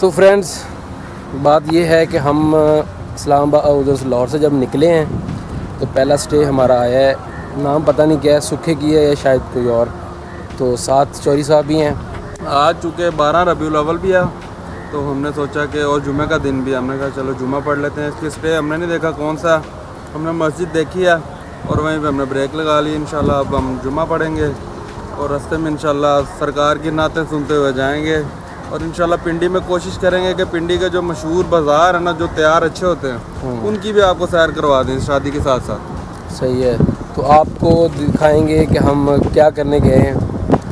तो फ्रेंड्स बात ये है कि हम इस्लामाबाद उधर लाहौर से जब निकले हैं तो पहला स्टे हमारा आया है, नाम पता नहीं क्या है, सुखे की है या शायद कोई और। तो साथ चौरी साहब भी हैं। आज चूँकि बारह रबी अवल भी है। तो हमने सोचा कि और जुमे का दिन भी हमने कहा, चलो जुमा पढ़ लेते हैं। इसके स्टे हमने नहीं देखा कौन सा। हमने मस्जिद देखी है और वहीं पे हमने ब्रेक लगा ली इन अब हम जुमा पढ़ेंगे और रास्ते में इंशाल्लाह सरकार की नातें सुनते हुए जाएँगे। और इंशाल्लाह पिंडी में कोशिश करेंगे कि पिंडी के जो मशहूर बाज़ार है ना जो तैयार अच्छे होते हैं उनकी भी आपको सैर करवा दें शादी के साथ साथ सही है। तो आपको दिखाएँगे कि हम क्या करने गए हैं।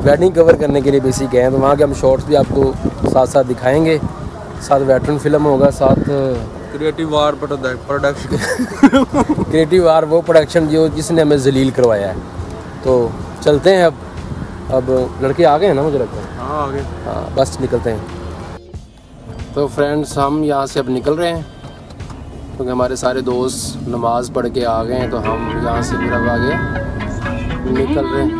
वेडिंग कवर करने के लिए बेसिक गए हैं। तो वहाँ के हम शॉर्ट्स भी आपको साथ साथ दिखाएँगे। साथ वेटरन फ़िल्म होगा साथ creative war production creative are वो प्रोडक्शन जो जिसने हमें जलील करवाया है। तो चलते हैं अब। अब लड़के आ गए हैं ना मुझे लगता हाँ। आगे। हाँ बस निकलते हैं। तो फ्रेंड्स हम यहाँ से अब निकल रहे हैं क्योंकि तो हमारे सारे दोस्त नमाज़ पढ़ के आ गए हैं तो हम यहाँ से फिर अब आगे निकल रहे हैं।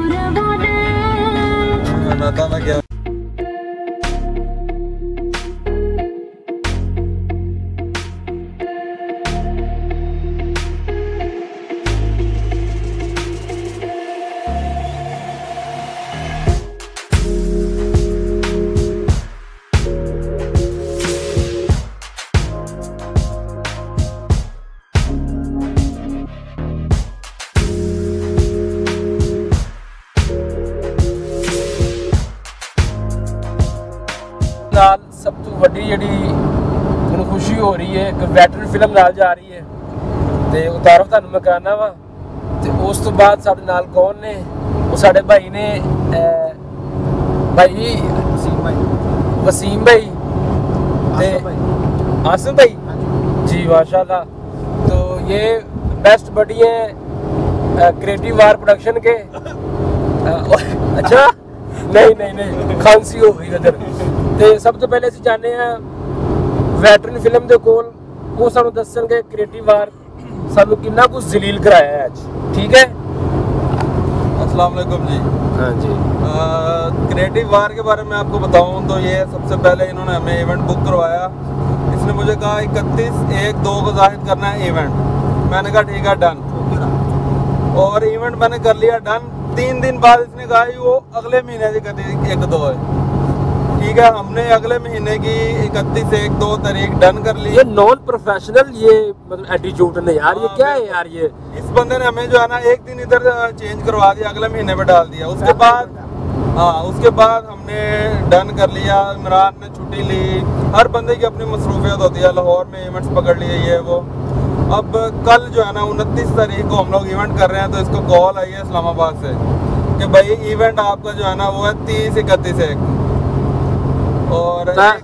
ਖੁਸ਼ੀ ਹੋ ਰਹੀ ਹੈ ਇੱਕ ਵੈਟਰਨ ਫਿਲਮ ਨਾਲ ਜਾ ਰਹੀ ਹੈ ਤੇ ਉਤਾਰੋ ਤੁਹਾਨੂੰ ਮੈਂ ਕਰਾਨਾ ਵਾ ਤੇ ਉਸ ਤੋਂ ਬਾਅਦ ਸਾਡੇ ਨਾਲ ਕੌਣ ਨੇ ਉਹ ਸਾਡੇ ਭਾਈ ਨੇ ਅਹ, ਭਾਈ वसीम भाई वसीम भाई ते आसिफ भाई आसिफ भाई जी माशाल्लाह तो ये बेस्ट बडी हैं क्रिएटिव वार प्रोडक्शन के अ, अच्छा नहीं नहीं नहीं खांसी हो गई उधर ਤੇ ਸਭ ਤੋਂ ਪਹਿਲੇ ਅਸੀਂ ਜਾਣਦੇ ਹਾਂ ਵੈਟਰਨ ਫਿਲਮ ਦੇ ਕੋਲ ਉਹ ਸਾਨੂੰ ਦੱਸਣਗੇ ਕ੍ਰੀਏਟਿਵ ਵਾਰ ਸਾਨੂੰ ਕਿੰਨਾ ਕੁ ਜ਼ਲੀਲ ਕਰਾਇਆ ਹੈ ਅੱਜ ਠੀਕ ਹੈ अस्सलाम वालेकुम जी हाँ जी क्रिएटिव वार के बारे में आपको बताऊं तो ये सबसे पहले इन्होंने हमें इवेंट बुक करवाया इसने मुझे कहा इकतीस एक दो को जाहिर करना है इवेंट मैंने कहा ठीक है डन और इवेंट मैंने कर लिया डन तीन दिन बाद इसने कहा कि वो अगले महीने से इकतीस एक दो है ठीक है हमने अगले महीने की इकतीस एक दो तारीख डन कर ली। ये नॉन प्रोफेशनल ये मतलब एटीट्यूड नहीं यार ये हाँ, क्या है यार ये? इस बंदे ने हमें जो है ना एक दिन इधर चेंज करवा दिया अगले महीने में डाल दिया। उसके बाद हाँ उसके बाद हमने डन कर लिया इमरान ने छुट्टी ली। हर बंदे की अपनी मसरूफियत होती है लाहौर में इवेंट्स पकड़ लिए ये वो। अब कल जो है ना उनतीस तारीख को हम लोग इवेंट कर रहे हैं तो इसको कॉल आई है इस्लामाबाद से कि भाई इवेंट आपका जो है ना वो है तीस इकतीस एक। और हाँ।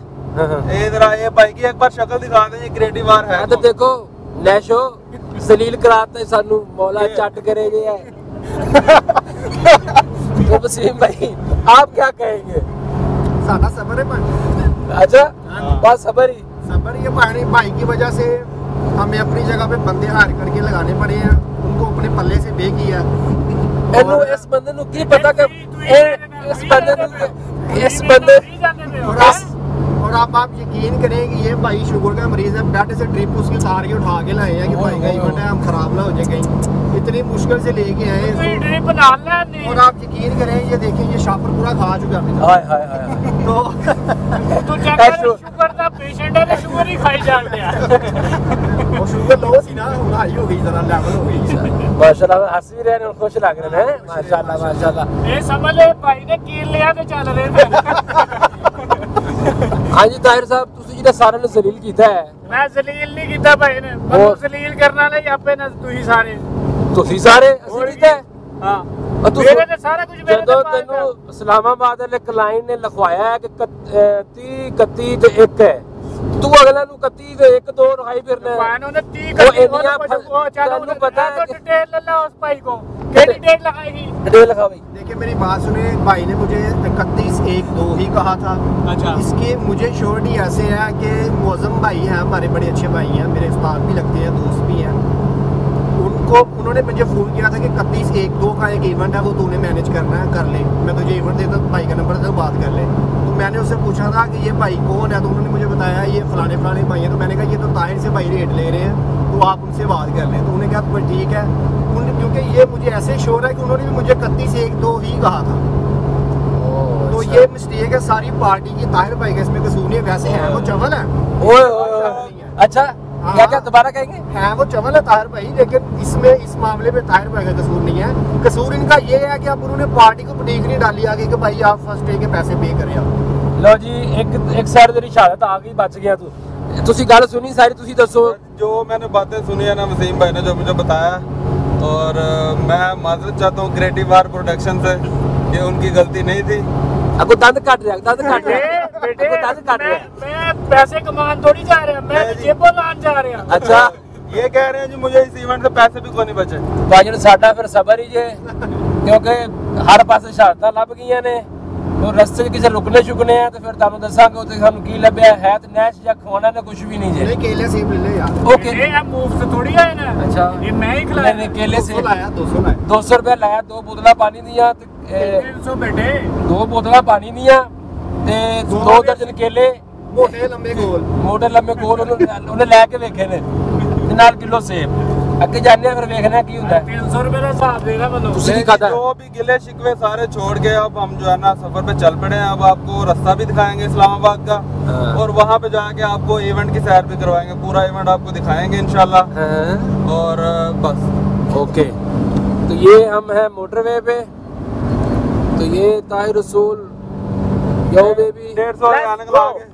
इधर ये भाई की एक बार शक्ल दिखा दें ये ग्रेडी बार है हाँ, तो, तो देखो नैशो जलील कराते सानू मौला चट करे जे है। तो वसीम भाई आप क्या कहेंगे? साडा सबर है पानी। अच्छा हाँ। बस सबर ही। सबर ये पानी भाई की वजह से हमें अपनी जगह पे बंदे हार करके लगाने पड़े हैं। उनको अपने पल्ले से बे किया एनु इस बंदे नु की पता कर इस बंदे नु इस बंदे और आप और आप आप यकीन करें कि ये भाई शुगर का मरीज है बेड से ड्रिप उसकी उतार के उठा के लाए हैं कि भाई का इवेंट है हम खराब ना हो जाए कहीं इतनी मुश्किल से लेके आए हैं इसको। ਡ੍ਰਿਪ ਨਾਲ ਲੈਣੀ और आप यकीन करें ये देखें ये शापर पूरा खा चुका है ਹਾਏ ਹਾਏ ਹਾਏ तो ਤੂੰ ਚੈੱਕ ਕਰ ਸ਼ੂਗਰ ਦਾ ਪੇਸ਼ੈਂਟ ਹੈ ਤੇ ਸ਼ੂਗਰ ਹੀ ਖਾਈ ਜਾਣ ਡਿਆ वो शुगर लो सी ना ਹੁਣ हाई हो गई जरा लेवल हो गई ਮਾਸ਼ਾਅੱਲਾ ਹੱਸ ਵੀ ਰਹੇ ਨੇ ਖੁਸ਼ ਲੱਗ ਰਹੇ ਨੇ ਮਾਸ਼ਾਅੱਲਾ ਮਾਸ਼ਾਅੱਲਾ ਇਹ ਸਮਝ ਲੈ ਭਾਈ ਨੇ ਕੀਲ ਲਿਆ ਤੇ ਚੱਲ ਰਹੇ ਨੇ ਹਾਂਜੀ ਤਾਹਿਰ ਸਾਹਿਬ ਤੁਸੀਂ ਜਿਹੜਾ ਸਾਰਿਆਂ ਨੂੰ ਜ਼ਲੀਲ ਕੀਤਾ ਹੈ ਮੈਂ ਜ਼ਲੀਲ ਨਹੀਂ ਕੀਤਾ ਭਾਈ ਨੇ ਹੋਰ? ਮੈਨੂੰ ਜ਼ਲੀਲ ਕਰਨ ਵਾਲੇ ਹੀ ਆਪੇ ਨਾ ਤੁਸੀਂ ਸਾਰੇ ਤੁਸੀਂ ਸਾਰੇ ਅਸੀਂ ਹੋਰ ਕੀਤਾ ਹੈ? ਹਾਂ ਔਰ ਤੂੰ ਮੇਰੇ ਤੇ ਸਾਰਾ ਕੁਝ ਮੇਰੇ ਜਦੋਂ ਤੇ ਪਾਇਆ ਤੈਨੂੰ ਇਸਲਾਮਾਬਾਦ ਵਾਲੇ ਕਲਾਇੰਟ ਨੇ ਲਿਖਵਾਇਆ ਹੈ ਕਿ 30 31 ਤੇ 1 ਹੈ ਤੂੰ ਅਗਲਾ ਨੂੰ 31 ਤੇ 1 2 ਰਖਾਈ ਫਿਰਨਾ ਹੈ। ਭਾਈ ਨੇ 30 ਉਹ ਕਰ ਇੰਨੀਆਂ ਫ- ਉਹ ਚਾਲੂ ਤੈਨੂੰ ਪਤਾ ਹੈ ਕਿ- डिटेल ले लो उस भाई को केड़ी डेट लगाएगी ਡਿਟੇਲ ਲਿਖਾ ਬਈ देखिए मेरी बात सुने भाई ने मुझे इकतीस एक दो ही कहा था अच्छा इसके मुझे श्योरिटी ऐसे है कि मौजम भाई हैं हमारे बड़े अच्छे भाई हैं मेरे उस्ताद भी लगते हैं दोस्त भी हैं उन उनको उन्होंने मुझे फ़ोन किया था कि इकतीस एक दो का एक इवेंट है वो तूने मैनेज करना है कर ले मैं तुझे इवेंट देता हूँ भाई का नंबर से बात कर ले तो मैंने उससे पूछा था कि ये भाई कौन है तो उन्होंने मुझे बताया ये फलाने फलाने भाई हैं। तो मैंने कहा ये तो ताहिर से भाई रेट ले रहे हैं तो आप उनसे बात कर लें। तो उन्होंने कहा तो ठीक है। उन क्योंकि ये मुझे ऐसे शोर है कि उन्होंने भी मुझे इकतीस एक दो ही कहा था। तो अच्छा। ये मिस्टेक है सारी पार्टी की ताहिर भाई का इसमें कसूर नहीं वैसे है वो चवल है। अच्छा हाँ। क्या क्या दोबारा कहेंगे है वो चवल है ताहिर भाई लेकिन इसमें इस मामले में ताहिर भाई का कसूर नहीं है कसूर इनका ये है कि अब उन्होंने पार्टी को पटीक नहीं डाली आगे कि भाई आप फर्स्ट डे के पैसे पे करें आप ਲਓ ਜੀ ਇੱਕ ਇੱਕ ਸਾਈਡ ਤੇਰੀ ਸ਼ਹਾਦਤ ਆ ਗਈ ਬਚ ਗਿਆ ਤੂੰ ਤੁਸੀਂ ਗੱਲ ਸੁਣੀ ਸਾਰੀ ਤੁਸੀਂ ਦੱਸੋ जो मैंने बातें सुनी है ना वसीम भाई ने जो मुझे बताया और अ, मैं माजरत चाहता हूँ क्रिएटिव आर प्रोडक्शन से कि उनकी गलती नहीं थी ਅੱਗੋਂ ਦੰਦ ਕੱਟ ਰਿਹਾ ਦੰਦ ਕੱਟ ਬੇਟੇ ਰਿਹਾ ਬੇਟੇ ਅੱਗੋਂ ਦੰਦ ਕੱਟ ਮੈਂ ਰਿਹਾ ਮੈਂ ਪੈਸੇ ਕਮਾਉਣ ਥੋੜੀ ਜਾ ਰਿਹਾ ਮੈਂ ਮੈਂ ਜੀ- ਜੇਬੋਂ ਲਾਣ ਜਾ ਰਿਹਾ ਅੱਛਾ ये कह रहे हैं जी मुझे इस इवेंट से पैसे भी कोई नहीं बचे ਭਾਜਣ ਸਾਡਾ ਫਿਰ ਸਬਰ ਹੀ ਜੇ ਕਿਉਂਕਿ ਹਰ ਪਾਸੇ ਸ਼ਹਾਦਤਾਂ ਲੱਭ ਗਈਆਂ ਨੇ ਉਹ ਰਸਤੇ 'ਚ ਕਿਸੇ ਰੁਕਨੇ ਚੁਕਨੇ ਆ ਤੇ ਫਿਰ ਤੁਹਾਨੂੰ ਦੱਸਾਂਗੇ ਉੱਥੇ ਸਾਨੂੰ ਕੀ ਲੱਭਿਆ ਹੈ ਤੇ ਨੈਸ਼ ਜਾਂ ਖਵਾਉਣਾ ਨੇ ਕੁਝ ਵੀ ਨਹੀਂ ਜੇ नहीं केले सेब ले ले यार ਓਕੇ ਇਹ ਆ ਮੁਫਤ ਥੋੜੀ ਆਏ ਨਾ ਅੱਛਾ ਇਹ ਮੈਂ ਹੀ ਨਹੀਂ ਖਿਲਾਇਆ ਨਹੀਂ ਕੇਲੇ 200 ਸੇ लाया 200 लाया 200 ਰੁਪਏ ਲਾਇਆ ਦੋ ਬੋਤਲਾਂ ਪਾਣੀ ਦੀਆਂ ਤੇ ਇਹ, 300 ਬੇਟੇ ਦੋ ਬੋਤਲਾਂ ਪਾਣੀ ਦੀਆਂ ਤੇ ਦੋ ਦਰਜਨ ਕੇਲੇ मोटे लंबे गोल ਮੋਟੇ ਲੰਮੇ ਕੋਲ ਉਹਨੂੰ ਉਹਨੇ ਲੈ ਕੇ ਵੇਖੇ ਨੇ ਤੇ ਨਾਲ ਕਿਲੋ ਸੇਬ ਅੱਗੇ ਜਾਂਦੇ ਆ ਫਿਰ ਵੇਖਣਾ ਕੀ ਹੁੰਦਾ ਹੈ। 300 ਰੁਪਏ ਦਾ ਹਿਸਾਬ ਦੇਗਾ ਮੈਨੂੰ ਤੁਸੀਂ ਕੀ लेकिन खाता जो भी गिले शिकवे सारे छोड़ के अब हम जो है ना सफर पे चल पड़े हैं अब आपको रास्ता भी दिखाएंगे इस्लामाबाद का हाँ। और वहाँ पे जाके आपको इवेंट की सैर भी करवाएंगे पूरा इवेंट आपको दिखाएंगे इंशाल्लाह हाँ और अ, बस ओके तो ये हम हैं मोटरवे पे तो ये ताहिर रसूल यो बेबी डेढ़ सौ आने के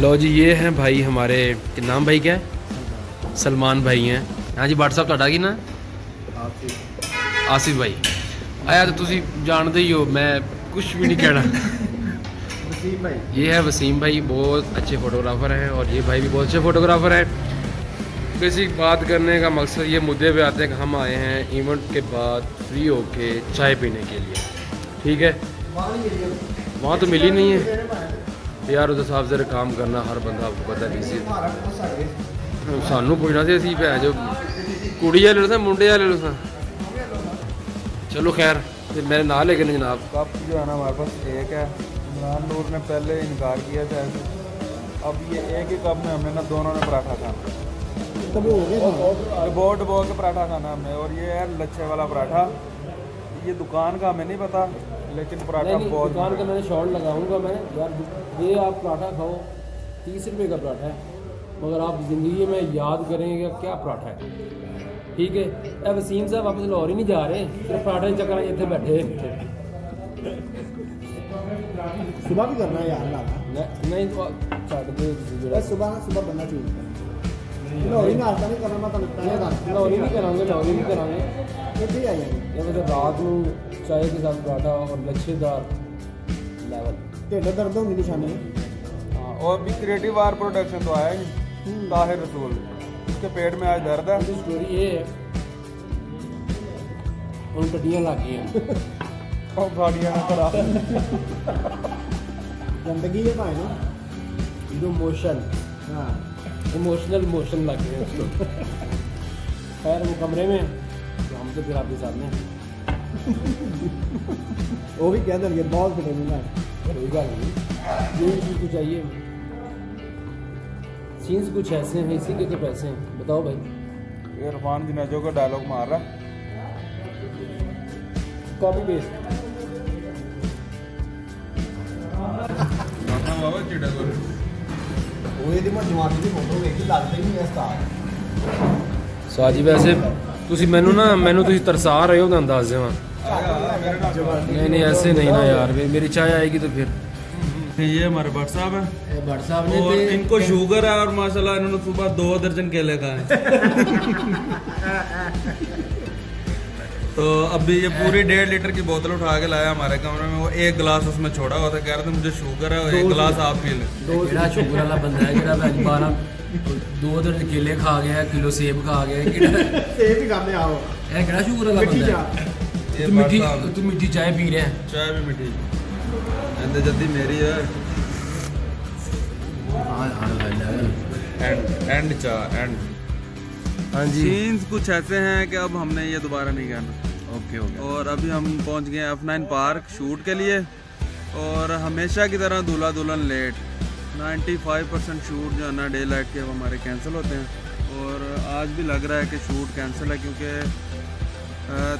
लो जी ये हैं भाई हमारे नाम भाई क्या है? सलमान भाई हैं हाँ जी व्हाट्सअप ਤੁਹਾਡਾ ਕੀ ਨਾ ਆਸਿਫ ਭਾਈ ਆਇਆ ਤਾਂ ਤੁਸੀਂ ਜਾਣਦੇ ਹੀ ਹੋ मैं कुछ भी नहीं कहना ये है वसीम भाई बहुत अच्छे फोटोग्राफर हैं और ये भाई भी बहुत अच्छे फोटोग्राफर हैं बेसिक बात करने का मकसद ये मुद्दे पे आते हैं कि हम आए हैं इवेंट के बाद फ्री होके चाय पीने के लिए ठीक है वहाँ तो मिली नहीं है यार उधर साहब जरा काम करना हर बंदा आपको पता है बिजी ਸਾਨੂੰ ਪੁੱਛਣਾ ਸੀ ਅਸੀਂ ਭੈਣ ਜੋ ਕੁੜੀ ਵਾਲੇ ਲੋ ਮੁੰਡੇ ਵਾਲੇ ਲੋ ਚਲੋ ਖੈਰ ਤੇ ਮੇਰੇ ਨਾਲ ਲੈ ਕੇ ਨੇ ਜਨਾਬ कप जो है ना हमारे पास एक है इमरान नूर ने पहले इनकार किया था ऐसे अब ये एक ही कप में हमने ना दोनों ने पराठा खाना तब हो गया डबो डबो के पराठा खाना हमने और ये है लच्छे वाला पराठा ये दुकान का हमें नहीं पता लेकिन पराठा नहीं नहीं बहुत दुकान का मैंने शॉर्ट लगाऊंगा मैं यार ये आप पराठा खाओ तीस रुपये का पराठा है मगर आप ज़िंदगी में याद करेंगे क्या पराठा है। ठीक है? ए वसीम साहब आप लाहौर ही नहीं जा रहे? सिर्फ़ पराठे चक्कर इतने बैठे। सुबह भी करना है यार नहीं तो छड़ सुबह सुबह बनना चाहिए। लाहौरी नाश्ता नहीं करना मैं तो लाहौरी नहीं करांगे ताहिर रसूल उसके पेट में आज दर्द है ਉਹਦੀ ਸਟੋਰੀ ਇਹ ਹੈ ਹੁਣ ਗੱਡੀਆਂ ਲੱਗ ਗਈਆਂ और गाड़ियाँ ना करा ਗੰਦਗੀ ਹੈ ਭਾਈ ਨਾ इमोशन ਹਾਂ इमोशनल मोशन लग गए हैं उसको खैर वो कमरे में तो हम तो फिर आपके सामने हैं। ਉਹ ਵੀ ਕਹਿ ਦੇਣਗੇ ਬਹੁਤ ਫਿਟੇ ਨਹੀਂ कोई गल नहीं यही चीज़ तो चाहिए सीन्स कुछ ऐसे हैं इसी के तो पैसे हैं बताओ भाई इरफान की नजों को डायलॉग मार रहा कॉपी पेस्ट बाबा चिड़ा ਉਹ ਇਹਦੀ ਮੈਂ ਜਵਾਨੀ ਦੀ ਫੋਟੋ ਵੇਖੀ ਲੱਗਦਾ ਹੀ ਨਹੀਂ ਹੈ ਸਟਾਰ ਸਾਜੀ ਵੈਸੇ ਤੁਸੀਂ ਮੈਨੂੰ ਨਾ ਮੈਨੂੰ ਤੁਸੀਂ ਤਰਸਾ ਰਹੇ ਹੋ ਤਾਂ ਅੰਦਾਜ਼ ਦੇਵਾਂ नहीं नहीं ऐसे नहीं ना यार मे- मेरी चाय आएगी तो फिर ये हमारे भट्ट साहब है भट्ट साहब ने और इनको शुगर है और माशाल्लाह इन्होंने सुबह दो दर्जन केले खाए। तो अभी ये पूरी डेढ़ लीटर की बोतल उठा के लाया हमारे कमरे में वो एक गिलास उसमें छोड़ा हुआ था तो कह रहे थे मुझे शुगर है और एक गिलास आप पी लें। शुगर वाला बंदा है जरा बारह दो दर्जन केले खा गया किलो सेब खा गया सेब ही खाते शुगर वाला बंदा तू मिट्टी चाय पी रहे हैं? चाय भी मिट्टी जल्दी मेरी है। एंड एंड एंड हाँ। सीन्स कुछ ऐसे हैं कि अब हमने ये दोबारा नहीं करना। ओके ओके और अभी हम पहुँच गए एफ़ नाइन पार्क शूट के लिए। और हमेशा की तरह दूल्हा दुल्हन लेट 95 परसेंट शूट जो है ना डे लाइट के अब हमारे कैंसिल होते हैं। और आज भी लग रहा है कि शूट कैंसिल है क्योंकि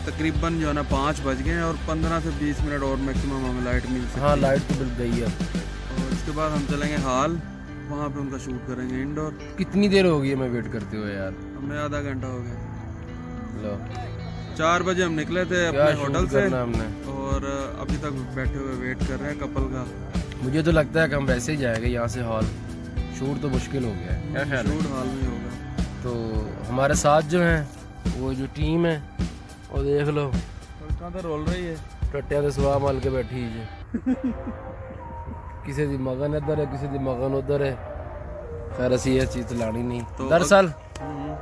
तकरीबन जो है ना पाँच बज गए हैं और 15 से 20 मिनट और मैक्सिमम हमें लाइट मिल सकती हाँ लाइट तो मिल गई है। और इसके बाद हम चलेंगे हाल। वहाँ पे उनका शूट करेंगे इंडोर। कितनी देर हो गई है मैं वेट करते हुए यार? हमें आधा घंटा हो गया। लो। चार बजे हम निकले थे अपने होटल से हमने? और अभी तक बैठे हुए वेट कर रहे हैं कपल का। मुझे तो लगता है कि हम वैसे ही जाएँगे यहाँ से हॉल। शूट तो मुश्किल हो गया है। क्या शूट हॉल में होगा। तो हमारे साथ जो हैं वो जो टीम है वो देख लो। तो तो रोल रही है। टट्टिया के तो सुहा मल के बैठी है ਕਿਸੇ ਦੀ ਮਗਨ ਇੱਧਰ ਹੈ ਕਿਸੇ ਦੀ ਮਗਨ ਉਧਰ ਹੈ खैर ਅਸੀਂ ਇਹ ਚੀਜ਼ ਲਾਣੀ ਨਹੀਂ तो दरअसल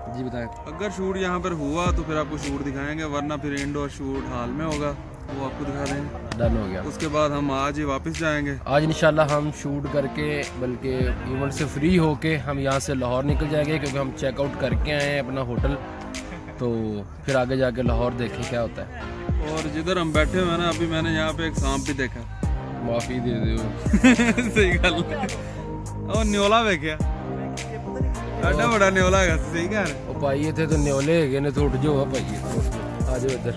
जी बताएं अगर शूट यहाँ पर हुआ तो फिर आपको शूट दिखाएंगे वरना फिर इंडोर शूट हाल में होगा वो आपको दिखा देंगे डन हो गया उसके बाद हम आज ही वापस जाएंगे आज इंशाल्लाह हम शूट करके बल्कि इवेंट से फ्री होके हम यहाँ से लाहौर निकल जाएंगे क्योंकि हम चेकआउट करके आए हैं अपना होटल तो फिर आगे जाके लाहौर देखें क्या होता है और जिधर हम बैठे हुए हैं ना अभी मैंने यहाँ पे एक सांप भी देखा ਮਾਫੀ ਦੇ ਦਿਓ। ਸਹੀ ਗੱਲ ਉਹ ਨਿਓਲਾ ਵੇਖਿਆ। ਸਾਡਾ ਬੜਾ ਨਿਓਲਾ ਹੈਗਾ ਸਹੀ ਗੱਲ ਉਹ ਪਾਈ ਇੱਥੇ ਤਾਂ ਨਿਓਲੇ ਹੈਗੇ ਨੇ ਥੋੜ ਜੋ ਆ ਭਾਈ ਆ ਜਾਓ ਇੱਧਰ।